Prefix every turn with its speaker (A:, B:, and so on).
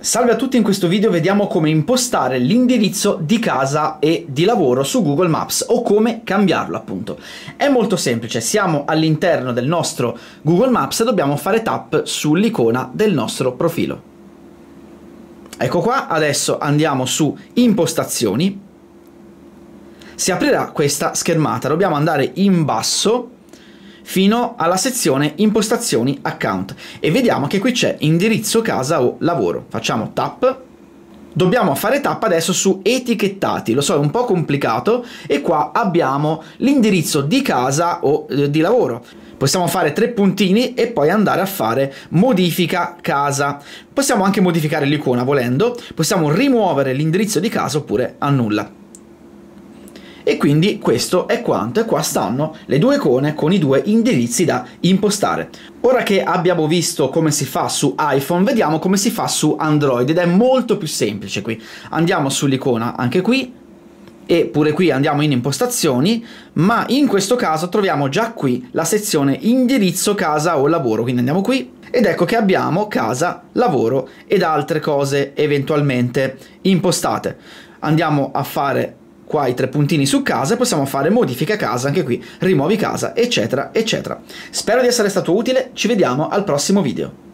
A: Salve a tutti, in questo video vediamo come impostare l'indirizzo di casa e di lavoro su Google Maps o come cambiarlo appunto. È molto semplice, siamo all'interno del nostro Google Maps e dobbiamo fare tap sull'icona del nostro profilo. Ecco qua, adesso andiamo su impostazioni, si aprirà questa schermata, dobbiamo andare in basso fino alla sezione impostazioni account e vediamo che qui c'è indirizzo casa o lavoro. Facciamo tap. Dobbiamo fare tap adesso su etichettati, lo so è un po' complicato e qua abbiamo l'indirizzo di casa o eh, di lavoro. Possiamo fare tre puntini e poi andare a fare modifica casa. Possiamo anche modificare l'icona volendo, possiamo rimuovere l'indirizzo di casa oppure annulla. E quindi questo è quanto e qua stanno le due icone con i due indirizzi da impostare. Ora che abbiamo visto come si fa su iPhone, vediamo come si fa su Android ed è molto più semplice qui. Andiamo sull'icona anche qui, e pure qui andiamo in impostazioni, ma in questo caso troviamo già qui la sezione indirizzo casa o lavoro, quindi andiamo qui ed ecco che abbiamo casa, lavoro ed altre cose eventualmente impostate. Andiamo a fare qua i tre puntini su casa possiamo fare modifica casa anche qui, rimuovi casa, eccetera, eccetera. Spero di essere stato utile, ci vediamo al prossimo video.